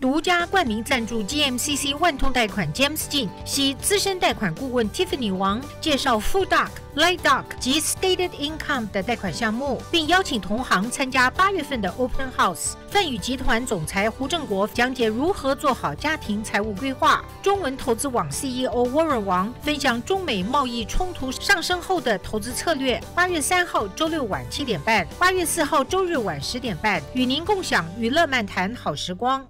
独家冠名赞助 GMCC 万通贷款 James j i n 系资深贷款顾问 Tiffany 王介绍 Full d o c Light d o c 及 Stated Income 的贷款项目，并邀请同行参加八月份的 Open House。泛宇集团总裁胡正国讲解如何做好家庭财务规划。中文投资网 CEO Warren 王分享中美贸易冲突上升后的投资策略。八月三号周六晚七点半，八月四号周日晚十点半，与您共享娱乐漫谈好时光。